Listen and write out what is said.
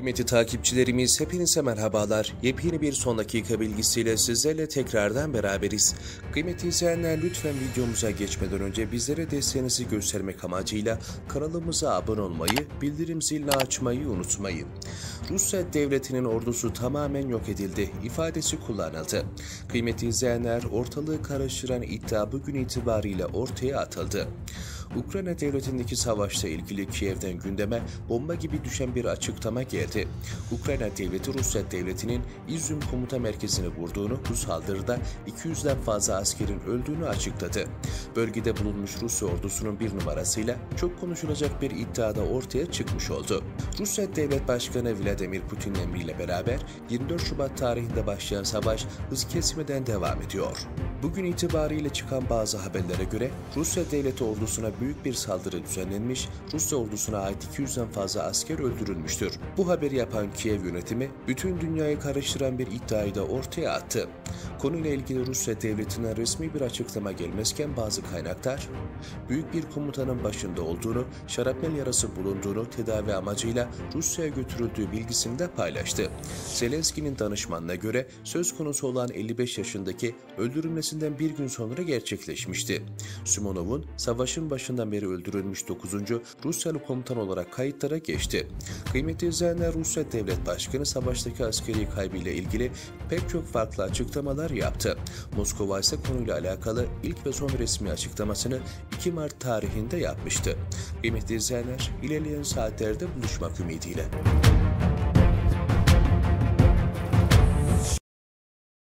Kıymetli takipçilerimiz hepinize merhabalar. Yepyeni bir son dakika bilgisiyle sizlerle tekrardan beraberiz. Kıymetli izleyenler lütfen videomuza geçmeden önce bizlere desteğinizi göstermek amacıyla kanalımıza abone olmayı, bildirim zilini açmayı unutmayın. Rusya devletinin ordusu tamamen yok edildi ifadesi kullanıldı. Kıymetli izleyenler ortalığı karıştıran iddia bugün itibariyle ortaya atıldı. Ukrayna devletindeki savaşla ilgili Kiev'den gündeme bomba gibi düşen bir açıklama geldi. Ukrayna devleti Rusya devletinin İzüm komuta merkezini vurduğunu, bu saldırıda 200'den fazla askerin öldüğünü açıkladı. Bölgede bulunmuş Rusya ordusunun bir numarasıyla çok konuşulacak bir iddiada ortaya çıkmış oldu. Rusya Devlet Başkanı Vladimir Putin'in emriyle beraber 24 Şubat tarihinde başlayan savaş hız kesmeden devam ediyor. Bugün itibariyle çıkan bazı haberlere göre Rusya devleti ordusuna büyük bir saldırı düzenlenmiş, Rusya ordusuna ait 200'den fazla asker öldürülmüştür. Bu haberi yapan Kiev yönetimi bütün dünyayı karıştıran bir iddiayı da ortaya attı. Konuyla ilgili Rusya devletinden resmi bir açıklama gelmezken bazı kaynaklar büyük bir komutanın başında olduğunu, şarapnel yarası bulunduğunu tedavi amacıyla Rusya'ya götürüldüğü bilgisini de paylaştı. Zelenski'nin danışmanına göre söz konusu olan 55 yaşındaki öldürülmesinden bir gün sonra gerçekleşmişti. Simonov'un savaşın başından beri öldürülmüş 9. Rusyalı komutan olarak kayıtlara geçti. Kıymetli izleyenler Rusya Devlet Başkanı savaştaki askeri kaybıyla ilgili pek çok farklı açıklamalar yaptı. Moskova ise konuyla alakalı ilk ve son resmi açıklamasını 2 Mart tarihinde yapmıştı. Kıymetli izleyenler ilerleyen saatlerde buluşmak ümidiyle.